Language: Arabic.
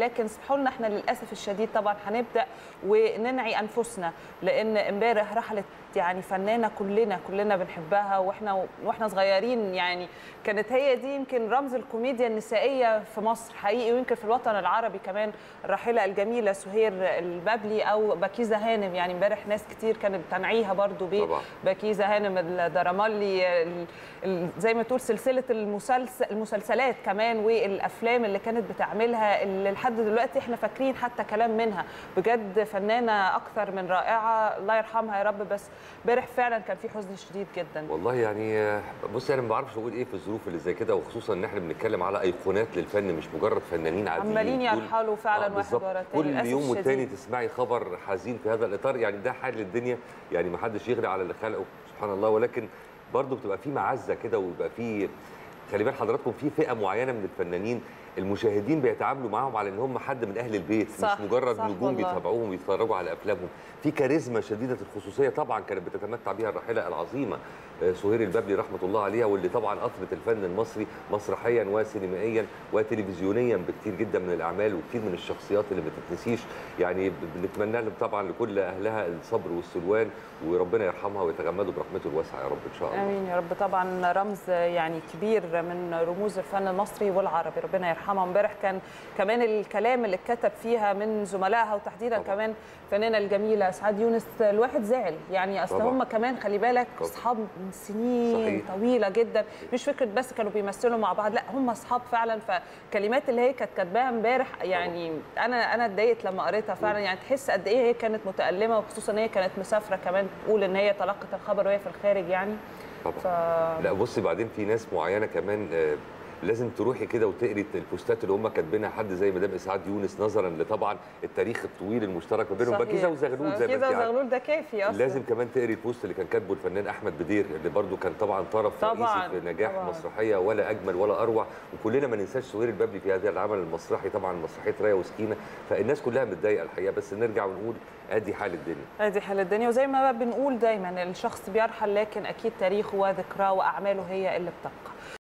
لكن اسمحوا لنا إحنا للأسف الشديد طبعا هنبدأ وننعي أنفسنا لأن امبارح رحلت يعني فنانة كلنا كلنا بنحبها وإحنا وإحنا صغيرين يعني كانت هي دي يمكن رمز الكوميديا النسائية في مصر حقيقي ويمكن في الوطن العربي كمان الراحله الجميلة سهير البابلي أو بكيزه هانم يعني امبارح ناس كتير كانت بتنعيها برضو. بكيزه هانم الدرامالي ال- ال- زي ما تقول سلسلة المسلسل المسلسلات كمان والأفلام اللي كانت بتعملها اللي لحد دلوقتي إحنا فاكرين حتى كلام منها. بجد فنانة أكثر من رائعة الله يرحمها يا رب بس امبارح فعلا كان في حزن شديد جدا. والله يعني آه، بصي أنا ما بعرفش أقول إيه في الظروف اللي زي كده وخصوصا إن إحنا بنتكلم على أيقونات للفن مش مجرد فنانين عاديين. عمالين يرحلوا فعلا واحد بالظبط. ورا التاني. كل يوم والتاني. تسمعي خبر حزين في هذا الإطار يعني ده حال الدنيا يعني ما حدش يغري على اللي خلقه سبحان الله. ولكن برضه بتبقى في معزة كده ويبقى في خلي بال حضراتكم في فئة معينة من الفنانين المشاهدين بيتعاملوا معاهم على إن هم حد من أهل البيت صح، مش مجرد صح نجوم والله. بيتابعوهم ويتفرجوا على أفلامهم. في كاريزما شديدة الخصوصية طبعا كانت بتتمتع بها الراحلة العظيمة آه، سهير البابلي رحمة الله عليها واللي طبعا اثرت الفن المصري مسرحيا وسينمائيا وتلفزيونيا بكتير جدا من الأعمال وكتير من الشخصيات اللي ما تتنسيش. يعني بنتمنى لهم طبعا لكل أهلها الصبر والسلوان وربنا يرحمها ويتغمده برحمته الواسعة يا رب إن شاء الله. آمين يا رب. طبعا رمز يعني كبير من رموز الفن المصري والعربي. ربنا يرحمها. امبارح كان كمان الكلام اللي اتكتب فيها من زملائها وتحديدا طبعاً. كمان الفنانه الجميلة اسعاد يونس الواحد زعل. يعني أصل طبعاً. هم كمان خلي بالك طبعاً. أصحاب من سنين صحيح. طويلة جدا. مش فكرة بس كانوا بيمثلوا مع بعض لا هم أصحاب فعلا. فالكلمات اللي هي كانت كاتباها امبارح يعني أنا أنا اتضايقت لما قريتها فعلا. يعني تحس قد إيه هي كانت متألمة وخصوصا إن هي كانت مسافرة كمان. تقول إن هي تلقت الخبر وهي في الخارج يعني. طبعا. ف... لا بصي بعدين في ناس معينة كمان آه، لازم تروحي كده وتقري البوستات اللي هم كاتبينها. حد زي مدام اسعاد يونس نظرا لطبعا التاريخ الطويل المشترك ما بينهم. بكيزه وزغلول زي ما بكيزه انت. وزغلول ده كافي أصلا. لازم كمان تقري البوست اللي كان كاتبه الفنان أحمد بدير اللي برضو كان طبعا طرف طبعاً، رئيسي في نجاح طبعاً. مسرحية ولا أجمل ولا أروع. وكلنا ما ننساش سهير البابلي في هذا العمل المسرحي طبعا مسرحية ريا وسكينة. فالناس كلها متضايقة الحقيقة. بس نرجع ونقول أدي حال الدنيا. أدي حال الدنيا. وزي ما بنقول دايما الشخص بيرحل لكن أكيد تاريخه وذكراه وأعماله هي اللي بتبقى.